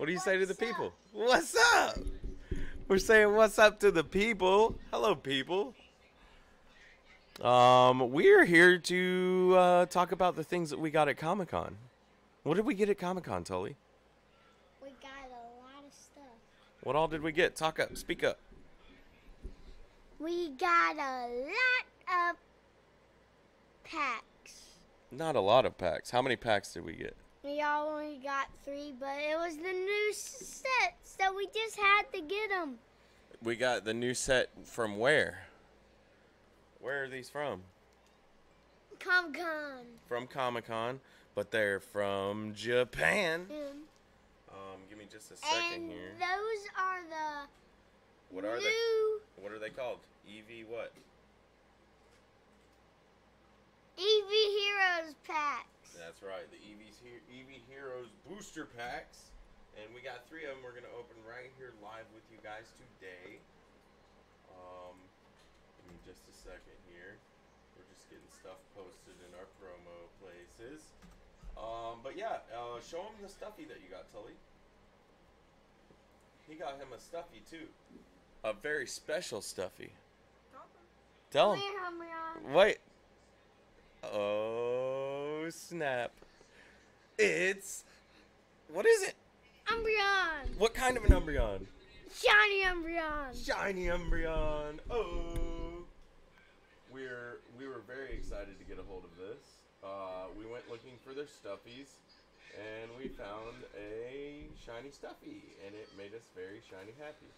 What do you say to the What's up? people? What's up? We're saying what's up to the people. Hello, people. Um, we're here to uh, talk about the things that we got at Comic Con. What did we get at Comic Con, Tully? We got a lot of stuff. What all did we get? Talk up. Speak up. We got a lot of packs. Not a lot of packs. How many packs did we get? We only got three, but it was the new set, so we just had to get them. We got the new set from where? Where are these from? Comic Con. From Comic Con, but they're from Japan. And, Um, give me just a second and here. those are the What are they? What are they called? Eevee what? Eevee Heroes packs. That's right, the Eevee's here, Eevee Heroes booster packs, and we got three of them. We're gonna open right here live with you guys today. Um, give me just a second here. We're just getting stuff posted in our promo places. Um, but yeah, uh, show him the stuffy that you got, Tully. He got him a stuffy too, a very special stuffy. Tell him. Where am I on? Wait. Oh snap! It's what is it? Umbreon. What kind of an Umbreon? Shiny Umbreon. Shiny Umbreon. Oh. We're we were very excited to get a hold of this. Uh, we went looking for their stuffies, and we found a shiny stuffy, and it made us very shiny happy.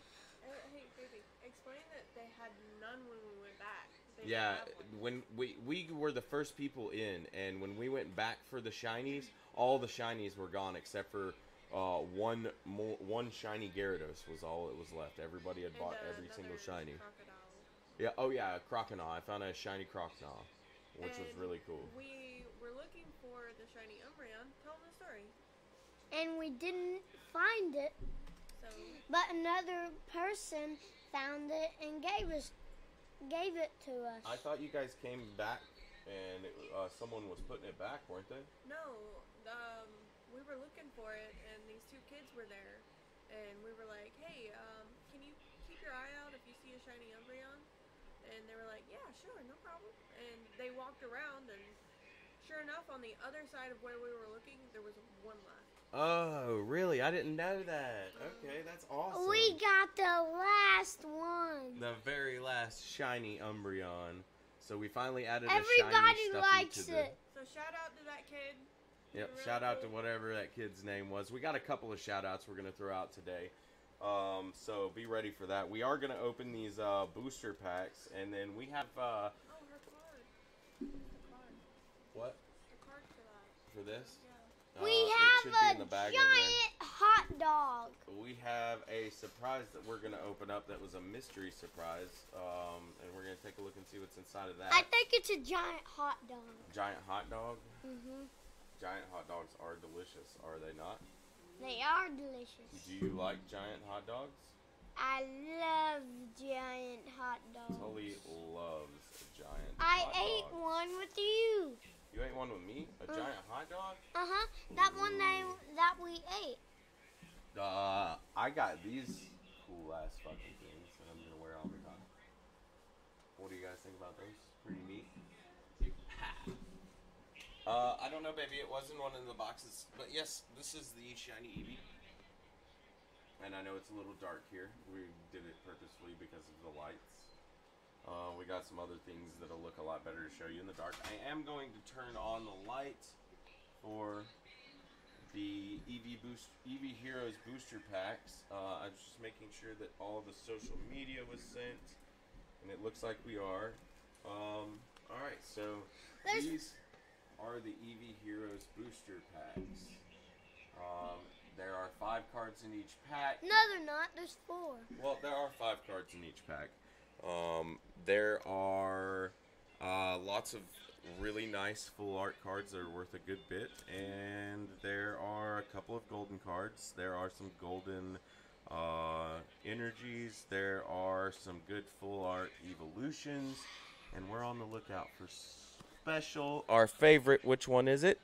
Uh, hey, baby, explain that they had none when we went back. They Yeah, when we we were the first people in, and when we went back for the shinies, all the shinies were gone except for uh, one more one shiny Gyarados was all that was left. Everybody had And, bought uh, every single shiny. crocodile. Yeah. Oh yeah, a Croconaw. I found a shiny Croconaw, which was really cool. We were looking for the shiny Umbreon. Tell them the story. And we didn't find it, So, but another person found it and gave us gave it to us. I thought you guys came back and it, uh, someone was putting it back, weren't they? no, um, we were looking for it, and these two kids were there. And we were like, hey, um, can you keep your eye out if you see a shiny Umbreon? And they were like, yeah, sure, no problem. And they walked around, and sure enough, on the other side of where we were looking, there was one left. Oh, really? I didn't know that. Okay, that's awesome. we got the last one. the very last shiny Umbreon. So we finally added a Everybody shiny stuffy likes to the. it. So shout out to that kid. Yep. Really Shout out to whatever that kid's name was. We got a couple of shout outs we're gonna throw out today. Um, so be ready for that. We are gonna open these uh, booster packs, and then we have uh, Oh, her card. The card. what The card for that. for this? Yeah. We Uh, have should be in a giant hot dog. We have a surprise that we're gonna open up. That was a mystery surprise, um, and we're gonna take a look and see what's inside of that. I think it's a giant hot dog. Giant hot dog. hmm Giant hot dogs are delicious, are they not? They are delicious. Do you like giant hot dogs? I love giant hot dogs. Tully loves giant. I hot dogs. I ate one with you. You ate one with me? A Uh. giant hot dog? Uh huh. That one that, that we ate. Uh, I got these cool ass fucking things that I'm gonna wear all the time. What do you guys think about those? Pretty neat. Uh, I don't know, baby. It wasn't one of the boxes, but yes, this is the shiny Eevee. And I know it's a little dark here. We did it purposefully because of the lights. Uh, we got some other things that'll look a lot better to show you in the dark. I am going to turn on the light for the Eevee Boost, Eevee Heroes booster packs. Uh, I was just making sure that all the social media was sent, and it looks like we are. Um, all right, so There's- these are the Eevee Heroes booster packs. Um, there are five cards in each pack. No, they're not. There's four. Well, there are five cards in each pack. Um, there are uh, lots of really nice full art cards that are worth a good bit, and there are a couple of golden cards. There are some golden uh, energies. There are some good full art evolutions, and we're on the lookout for special. Our favorite, which one is it?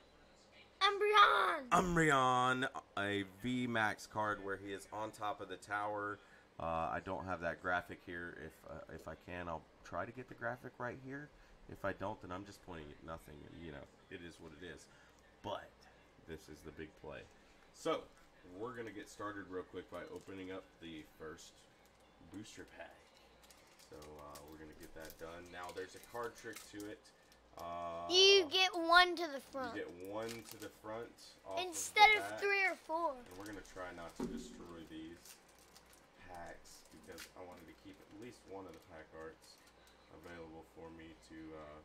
Umbreon. Umbreon, a V Max card where he is on top of the tower. Uh, I don't have that graphic here. If uh, if I can, I'll try to get the graphic right here. If I don't, then I'm just pointing at nothing, and you know, it is what it is. But this is the big play. So we're gonna get started real quick by opening up the first booster pack. So uh, we're gonna get that done. Now there's a card trick to it. Uh, You get one to the front you get one to the front instead of, the of three or four. And we're gonna try not to destroy these packs because I wanted to keep at least one of the pack arts available for me to uh,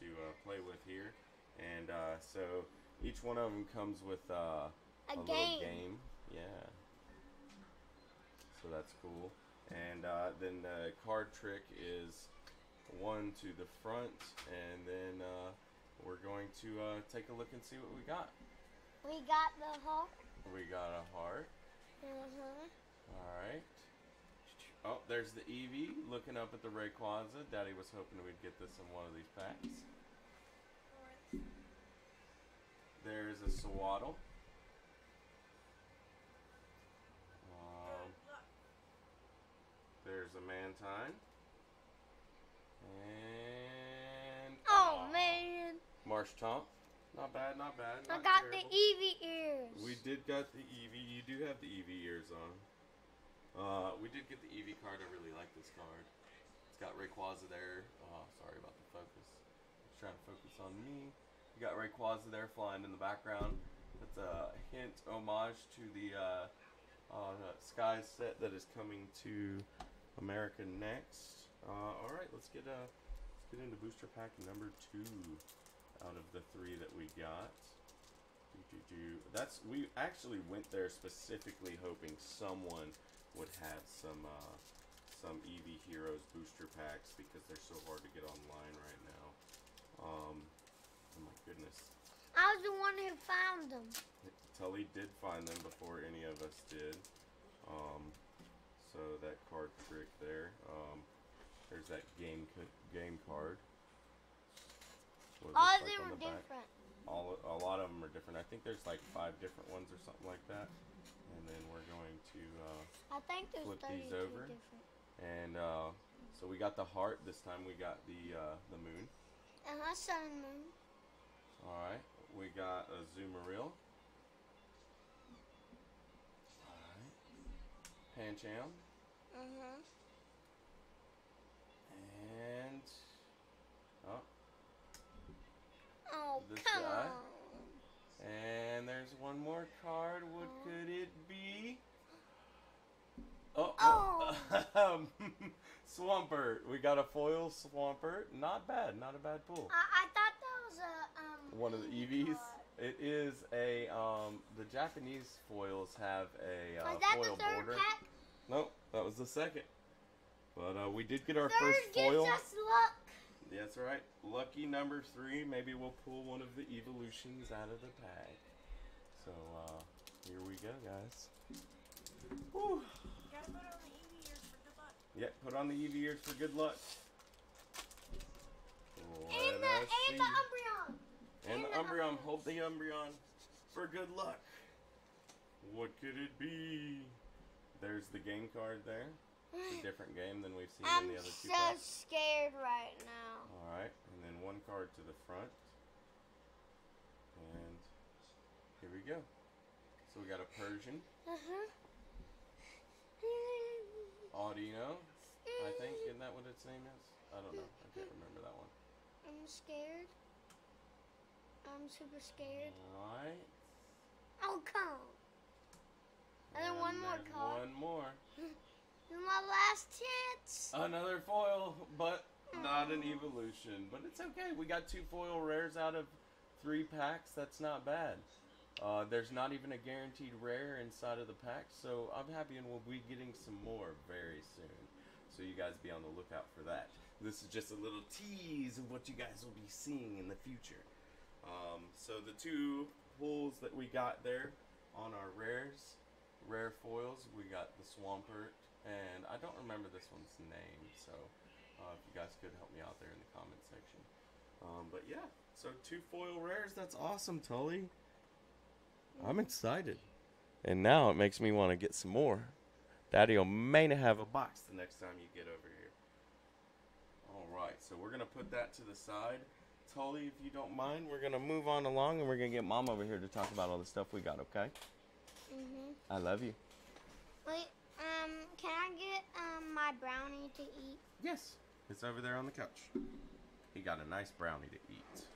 to uh, play with here. And uh, so each one of them comes with uh, A, little game. game. Yeah. So that's cool. And uh, then the card trick is one to the front, and then uh, we're going to uh, take a look and see what we got. We got the heart. We got a heart. Uh-huh. All right. Oh, there's the Eevee looking up at the Rayquaza. Daddy was hoping we'd get this in one of these packs. There's a Sewaddle. Um, there's a Mantine. And Oh aw, man, Marshtomp. Not bad, not bad. I got terrible. the Eevee ears. We did got the Eevee. You do have the Eevee ears on. Uh, we did get the Eevee card. I really like this card. It's got Rayquaza there. Oh, sorry about the focus. It's trying to focus on me. You got Rayquaza there flying in the background. That's a hint, homage to the uh, uh, Sky set that is coming to America next. Uh, all right, let's get uh, let's get into booster pack number two out of the three that we got. That's we actually went there specifically hoping someone would have some uh, some Eevee Heroes booster packs because they're so hard to get online right now. Um, oh my goodness, I was the one who found them. Tully did find them before any of us did. Um, so that card trick there. Um, there's that game game card. All of them back. different. all a lot of them are different. I think there's like five different ones or something like that. And then we're going to uh, I think there's Flip these 32 over. different. and uh, so we got the heart this time. We got the uh, the moon. And sun moon. All right, we got a Zoomeril. All right, Pancham Uh-huh. and oh, Oh, This come guy. on. and there's one more card. What could it be? Oh, Oh. um, Swampert. We got a foil Swampert. Not bad. Not a bad pull. I, I thought that was a um. One of the Eevees. card. It is a um. The Japanese foils have a uh, Was that foil the third border. pack? Nope, that was the second. But uh, we did get our Third first gives foil. us luck. That's right. Lucky number three. Maybe we'll pull one of the evolutions out of the pack. So uh, here we go, guys. Whew. Gotta put on the Eevee ears for good luck. Yeah, put the Eevee ears for good luck. And the and the. Umbreon. And and the the Umbreon. Umbreon. Hold the Umbreon for good luck. What could it be? There's the game card there. It's a different game than we've seen I'm in the other two I'm so scared right now. Alright, and then one card to the front. And here we go. So we got a Persian, Uh-huh. Audino, I think. Mm. Isn't that what its name is? I don't know. I can't remember that one. I'm scared. I'm super scared. Alright. Oh, come. And then one more card. One more. My last chance. Another foil, but not an mm. evolution. But it's okay. We got two foil rares out of three packs. That's not bad. Uh, there's not even a guaranteed rare inside of the pack, so I'm happy and we'll be getting some more very soon. So you guys be on the lookout for that. This is just a little tease of what you guys will be seeing in the future. Um, so the two pulls that we got there on our rares, rare foils, we got the Swampert, and I don't remember this one's name, so uh, if you guys could help me out there in the comment section. Um, but yeah, so two foil rares, that's awesome, Tully. I'm excited. And now it makes me want to get some more. Daddy will may have a box the next time you get over here. All right, so we're gonna put that to the side. Tully, if you don't mind, we're gonna move on along and we're gonna get mom over here to talk about all the stuff we got. Okay? Mhm. I love you. Wait. Um. Can I get um my brownie to eat? Yes. It's over there on the couch. He got a nice brownie to eat.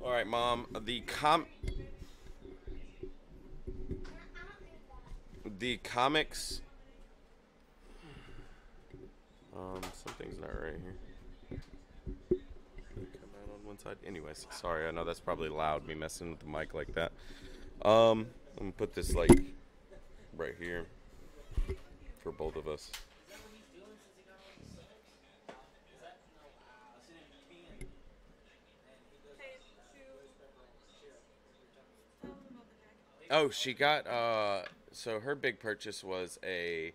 All right, mom. The com the comics. Um, something's not right here. Come out on one side. Anyways, sorry. I know that's probably loud. Me messing with the mic like that. Um, I'm gonna put this like right here for both of us. Oh, she got uh so her big purchase was a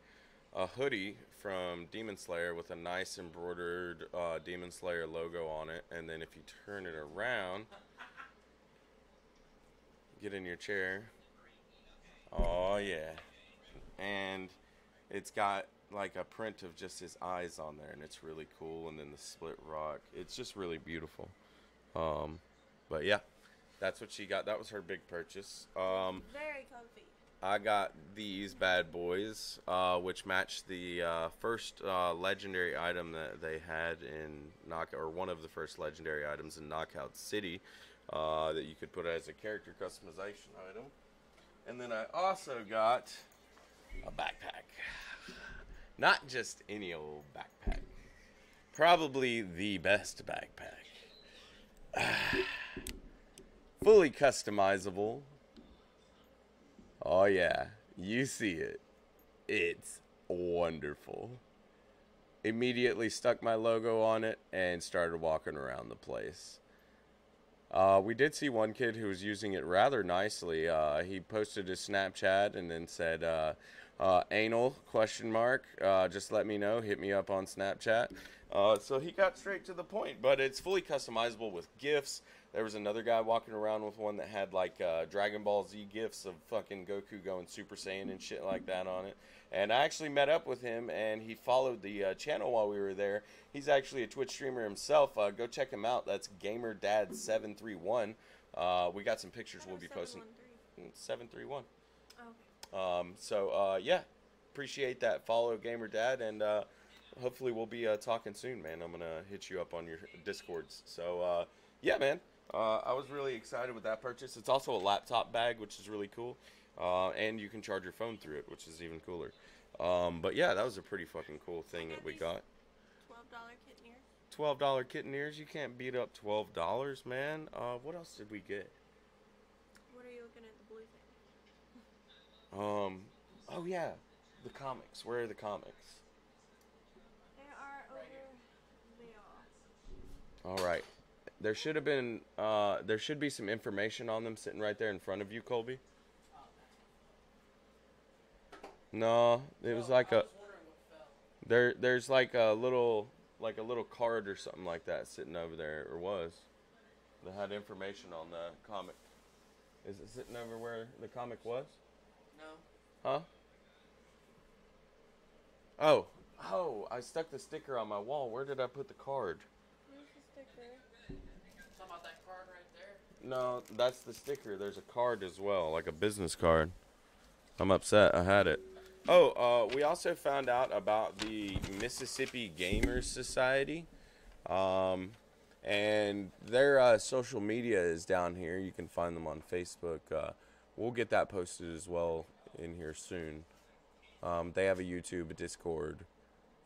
a hoodie from Demon Slayer with a nice embroidered uh, Demon Slayer logo on it, and then if you turn it around, get in your chair. Oh yeah, and it's got like a print of just his eyes on there, and it's really cool. And then the split rock, it's just really beautiful. Um, but yeah, that's what she got. That was her big purchase. Um, Very comfy. I got these bad boys, uh, which match the uh, first uh, legendary item that they had in Knockout, or one of the first legendary items in Knockout City, uh, that you could put as a character customization item. And then I also got a backpack. Not just any old backpack. Probably the best backpack. Fully customizable. Oh yeah, you see it. It's wonderful. Immediately stuck my logo on it and started walking around the place. Uh, we did see one kid who was using it rather nicely. Uh, he posted his Snapchat and then said, uh, uh, "Anal question mark? Uh, just let me know. Hit me up on Snapchat." Uh, so he got straight to the point, but it's fully customizable with gifts. There was another guy walking around with one that had like uh, Dragon Ball Z gifts of fucking Goku going Super Saiyan and shit like that on it. And I actually met up with him, and he followed the uh, channel while we were there. He's actually a Twitch streamer himself. Uh, go check him out. That's GamerDad731. Uh, we got some pictures we'll be posting. 731. Um, so uh, yeah, appreciate that. Follow Gamer Dad, and uh, hopefully we'll be uh, talking soon, man. I'm gonna hit you up on your discords. So uh, yeah, man. Uh, I was really excited with that purchase. It's also a laptop bag, which is really cool, uh, and you can charge your phone through it, which is even cooler. Um, but yeah, that was a pretty fucking cool thing that we got. twelve dollar kitten ears. Twelve dollar kitten ears. You can't beat up twelve dollars, man. Uh, what else did we get? What are you looking at the blue thing? Um, oh yeah, the comics. Where are the comics? They are over there. All right. There should have been. Uh, there should be some information on them sitting right there in front of you, Colby. No, it was like a. There, there's like a little, like a little card or something like that sitting over there, or was, that had information on the comic. Is it sitting over where the comic was? No. Huh? Oh, oh! I stuck the sticker on my wall. Where did I put the card? Where's the sticker? Talking about that card right there. No, that's the sticker. There's a card as well, like a business card. I'm upset. I had it. Oh, uh, we also found out about the Mississippi Gamers Society. Um, and their uh, social media is down here. You can find them on Facebook. Uh, we'll get that posted as well in here soon. Um, they have a YouTube, a Discord,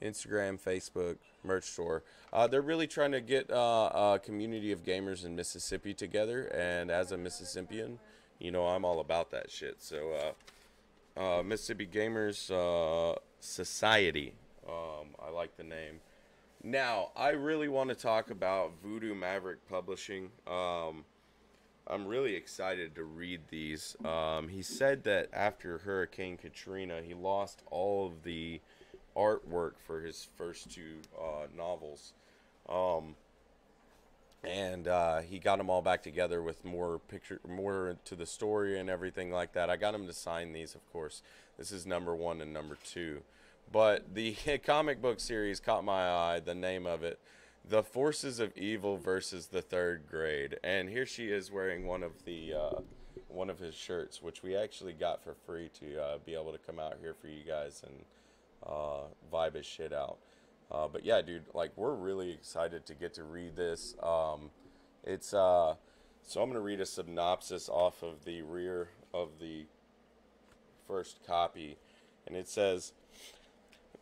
Instagram, Facebook, merch store. Uh, they're really trying to get uh, a community of gamers in Mississippi together. And as a Mississippian, you know I'm all about that shit. So uh, uh, Mississippi Gamers uh, Society. Um, I like the name. Now I really want to talk about Voodoo Maverick Publishing. Um, I'm really excited to read these. Um, he said that after Hurricane Katrina, he lost all of the artwork for his first two uh, novels. Um, and uh, he got them all back together with more picture, more to the story and everything like that. I got him to sign these, of course. This is number one and number two, but the comic book series caught my eye. The name of it, "The Forces of Evil versus the Third Grade," and here she is wearing one of the uh, one of his shirts, which we actually got for free to uh, be able to come out here for you guys and uh, vibe his shit out. Uh, but yeah, dude, like we're really excited to get to read this. Um, it's uh, so I'm gonna read a synopsis off of the rear of the first copy, and it says.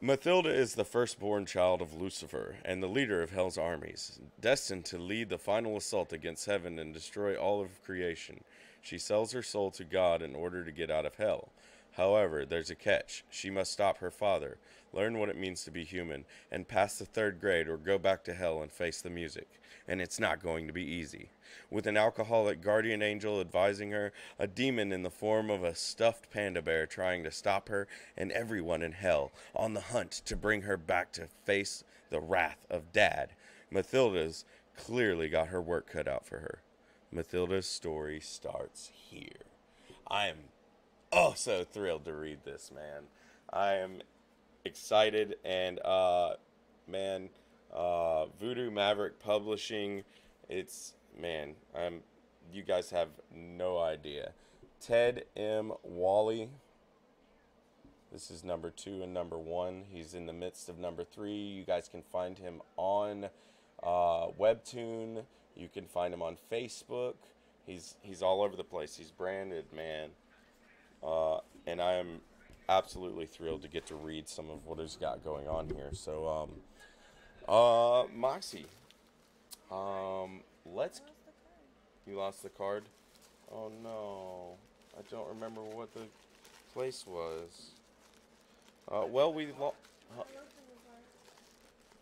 Mathilda is the firstborn child of Lucifer and the leader of Hell's armies, destined to lead the final assault against heaven and destroy all of creation. She sells her soul to God in order to get out of hell. However, there's a catch. She must stop her father, learn what it means to be human, and pass the third grade or go back to hell and face the music. And it's not going to be easy. With an alcoholic guardian angel advising her, a demon in the form of a stuffed panda bear trying to stop her, and everyone in hell on the hunt to bring her back to face the wrath of Dad, Mathilda's clearly got her work cut out for her. Mathilda's story starts here. I am oh so thrilled to read this, man. I am excited and uh man, uh Voodoo Maverick Publishing, it's man, I'm you guys have no idea. Ted M. Wally. This is number two and number one. He's in the midst of number three. You guys can find him on uh, Webtoon. You can find him on Facebook. He's he's all over the place. He's branded, man. Uh, and I am absolutely thrilled to get to read some of what he's got going on here. So, um, uh, Moxie, um, let's. Lost. You lost the card. Oh no, I don't remember what the place was. Uh, well, we lo- I looked in the card.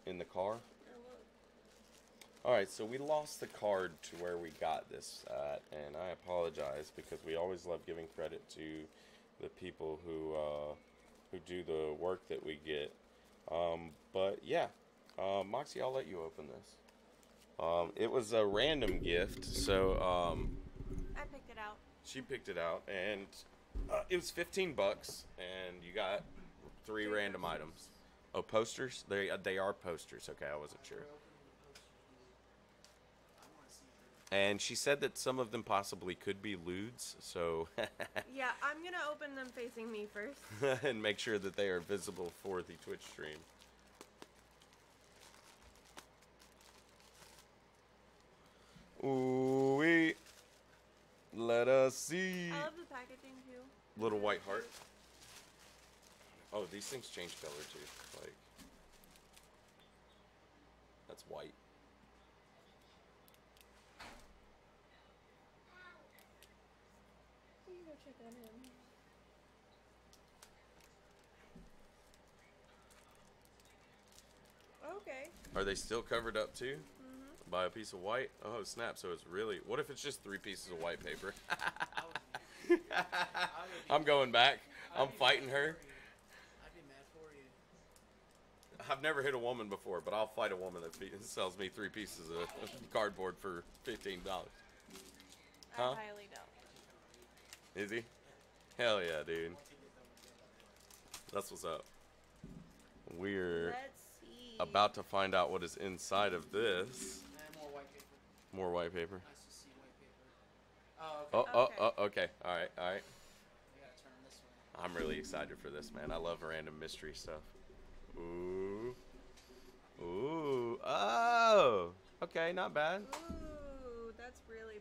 in the car. I looked. All right, so we lost the card to where we got this at, and I apologize because we always love giving credit to the people who uh, who do the work that we get. Um, but yeah, uh, Moxie, I'll let you open this. Um, it was a random gift, so um, I picked it out. she picked it out, and uh, it was fifteen bucks, and you got three Three random items. Oh, posters? They uh, they are posters. Okay, I wasn't sure. And she said that some of them possibly could be lewds, so Yeah, I'm gonna open them facing me first. and make sure that they are visible for the Twitch stream. Ooh wee. Let us see. I love the packaging too. Little white heart. Oh, these things change color too. Like that's white. You can go check on him. Okay. Are they still covered up too? Mm-hmm. By a piece of white? Oh snap! So it's really. What if it's just three pieces of white paper? I'm going back. I'm fighting her. I'd be mad for you. I've never hit a woman before, but I'll fight a woman that sells me three pieces of cardboard for fifteen dollars. Huh? I highly. Is he? Hell yeah, dude. That's what's up. We're about to find out what is inside of this. More white paper. More white paper. Nice white paper. Oh, okay. Oh, oh, Okay. oh, okay. All right, all right. We gotta turn this way. I'm really excited for this, man. I love random mystery stuff. Ooh. Ooh. Oh. Okay, not bad. Ooh, that's really.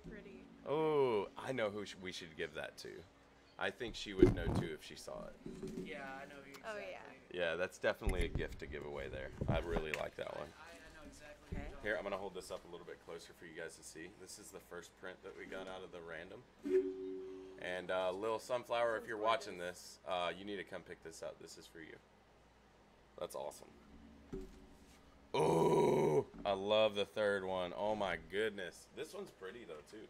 Oh, I know who sh- we should give that to. I think she would know too if she saw it. Yeah, I know you Oh, exactly. Yeah, that's definitely a gift to give away there. I really like that one. I, I know exactly. who Okay. you're Here, I'm gonna hold this up a little bit closer for you guys to see. This is the first print that we got out of the random. And uh, Lil Sunflower, if you're watching this, uh, you need to come pick this up. This is for you. That's awesome. Oh, I love the third one. Oh my goodness, this one's pretty though too.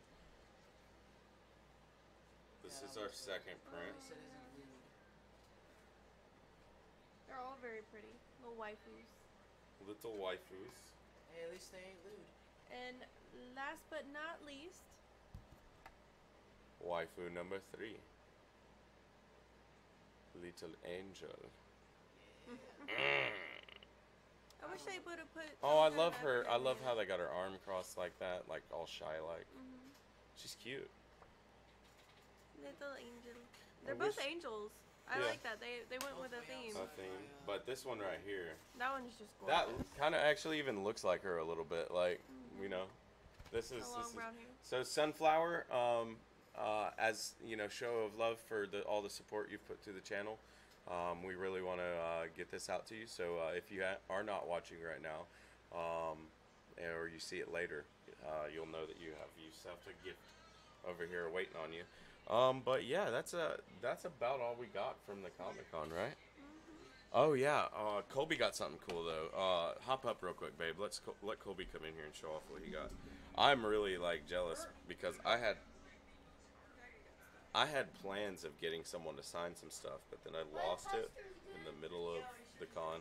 This is our second print. At least it isn't lewd. They're all very pretty. Little waifus. Little waifus. Hey, at least they ain't lewd. And last but not least, Waifu number three. Little Angel. I wish they would have put. Oh, I love her. I love how they got her arm crossed like that, like all shy like. Mhm. She's cute. Little angel. They're I both wish- angels. I Yeah. like that. They they went with a theme. A theme. But this one right here, That one's just that gorgeous. kind of actually even looks like her a little bit. Like, you know, this The is long this is brown hair. So sunflower, um, uh, as you know, show of love for the all the support you've put to the channel. Um, we really want to uh, get this out to you. So uh, if you ha- are not watching right now, um, or you see it later, uh, you'll know that you have yourself a gift over here waiting on you. Um, but yeah, that's a that's about all we got from the Comic Con, right? Oh yeah, uh, Colby got something cool though. Uh, hop up real quick, babe. Let's Col- let Colby come in here and show off what he got. I'm really like jealous because I had I had plans of getting someone to sign some stuff, but then I lost it in the middle of the con,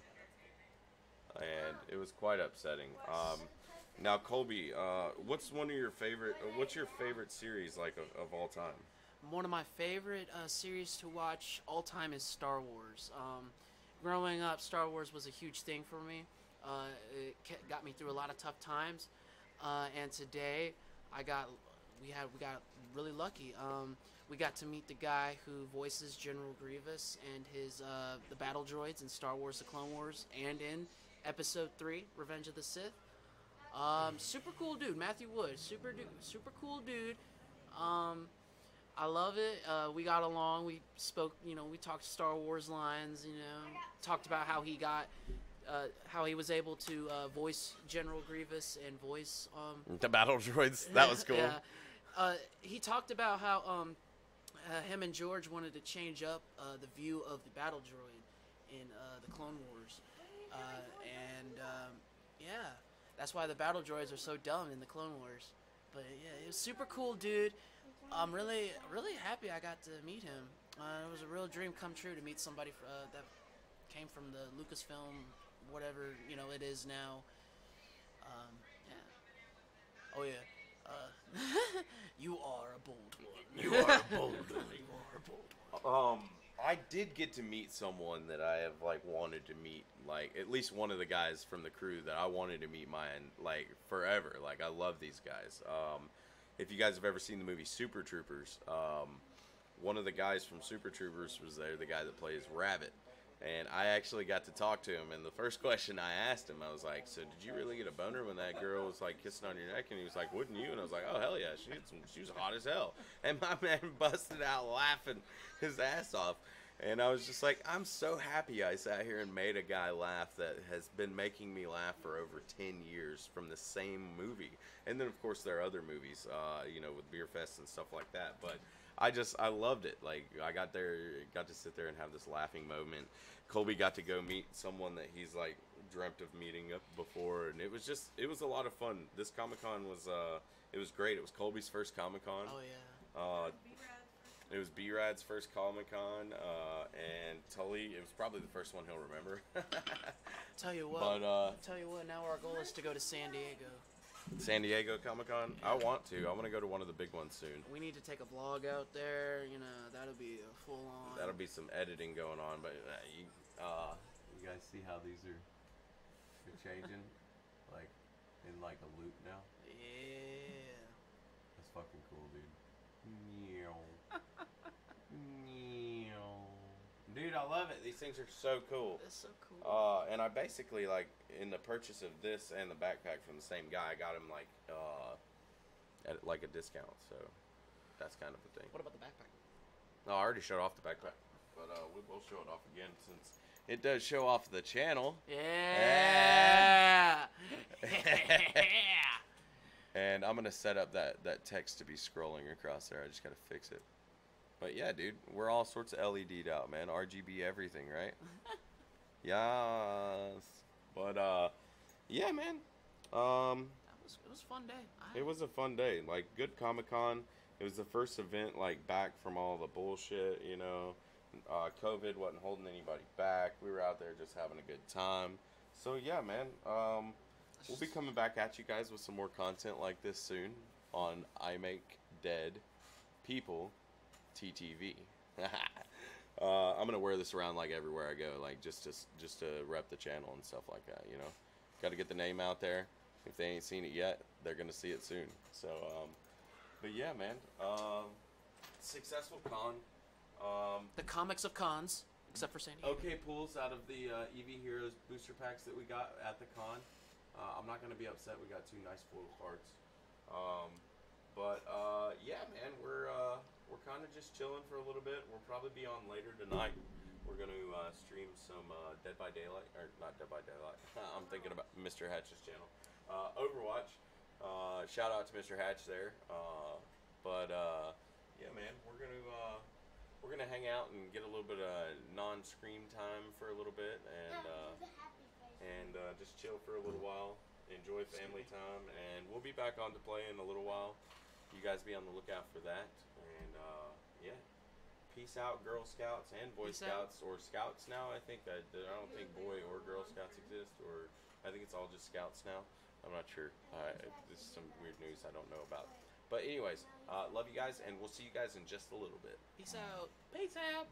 and it was quite upsetting. Um, now, Colby, uh, what's one of your favorite? What's your favorite series like of, of all time? One of my favorite uh, series to watch all time is Star Wars. Um, growing up, Star Wars was a huge thing for me. Uh, it got me through a lot of tough times, uh, and today I got we had we got really lucky. Um, we got to meet the guy who voices General Grievous and his uh, the battle droids in Star Wars: The Clone Wars and in Episode Three, Revenge of the Sith. Um, super cool dude, Matthew Wood. Super dude, super cool dude. Um, I love it. Uh, we got along. We spoke, you know, we talked Star Wars lines. You know, talked about how he got, uh, how he was able to uh, voice General Grievous and voice. Um, The battle droids. That was cool. yeah. Uh, he talked about how um, uh, him and George wanted to change up uh, the view of the battle droid in uh, the Clone Wars, uh, and um, yeah, that's why the battle droids are so dumb in the Clone Wars. But yeah, it was super cool, dude. I'm really, really happy I got to meet him. Uh, it was a real dream come true to meet somebody fr- uh, that came from the Lucasfilm, whatever you know it is now. Um, yeah. Oh yeah. Uh, you are a bold one. You are a bold one. You are a bold one. Um, I did get to meet someone that I have like wanted to meet, like at least one of the guys from the crew that I wanted to meet mine like forever. Like I love these guys. Um, if you guys have ever seen the movie Super Troopers, um, one of the guys from Super Troopers was there, the guy that plays Rabbit. And I actually got to talk to him. And the first question I asked him, I was like, "So did you really get a boner when that girl was like kissing on your neck?" And he was like, "Wouldn't you?" And I was like, "Oh hell yeah, she some, she was hot as hell." And my man busted out laughing his ass off. And I was just like, I'm so happy I sat here and made a guy laugh that has been making me laugh for over 10 years from the same movie. And then, of course, there are other movies, uh, you know, with Beerfest and stuff like that. But I just, I loved it. Like, I got there, got to sit there and have this laughing moment. Colby got to go meet someone that he's like dreamt of meeting up before. And it was just, it was a lot of fun. This Comic Con was, uh, it was great. It was Colby's first Comic Con. Oh yeah. Uh, it was B Rad's first Comic Con, uh, and Tully. It was probably the first one he'll remember. Tell you what. but uh, tell you what. Now our goal is to go to San Diego. San Diego Comic Con, I want to. I want to go to one of the big ones soon. We need to take a vlog out there. You know, that'll be a full on. That'll be some editing going on, but uh, you, uh, you guys see how these are changing, like in like a loop now. Yeah. That's fucking cool, dude. Meow. Meow. Dude, I love it. These things are so cool. That's so cool. Uh, and I basically like in the purchase of this and the backpack from the same guy, I got him like uh, at like a discount. So that's kind of a thing. what about the backpack? No, I already showed off the backpack, but uh, we will show it off again since it does show off the channel. Yeah. And I'm gonna set up that that text to be scrolling across there. I just gotta fix it. But yeah, dude, we're all sorts of LED'd out, man. RGB everything, right? yes. But uh, yeah, man. Um, That was it was a fun day. I, it was a fun day. Like good Comic Con. It was the first event like back from all the bullshit, you know. Uh, COVID wasn't holding anybody back. We were out there just having a good time. So yeah, man. Um, we'll be coming back at you guys with some more content like this soon on I Make Dead People TTV. uh, I'm gonna wear this around like everywhere I go, like just to just to rep the channel and stuff like that. You know, got to get the name out there. If they ain't seen it yet, they're gonna see it soon. So, um, but yeah, man. Um, successful con. Um, The comics of cons, except for San Diego. okay pulls out of the uh, Eevee Heroes booster packs that we got at the con. Uh, I'm not gonna be upset. We got two nice foil cards. Um, but uh, yeah, man, we're uh, we're kind of just chilling for a little bit. We'll probably be on later tonight. We're gonna uh, stream some uh, Dead by Daylight, or not Dead by Daylight. I'm thinking about Mr. Hatch's channel, uh, Overwatch. Uh, shout out to Mr. Hatch there. Uh, but uh, yeah, man, we're gonna uh, we're gonna hang out and get a little bit of non-scream time for a little bit, and uh, and uh, just chill for a little while, enjoy family time, and we'll be back on to play in a little while. You guys be on the lookout for that, yeah. Peace out, Girl Scouts and Boy Peace out. Scouts, or Scouts now. I think I, I don't think Boy or Girl Scouts exist, or I think it's all just Scouts now. I'm not sure. Uh, this is some weird news I don't know about. But anyways, uh, love you guys, and we'll see you guys in just a little bit. Peace out. Peace out.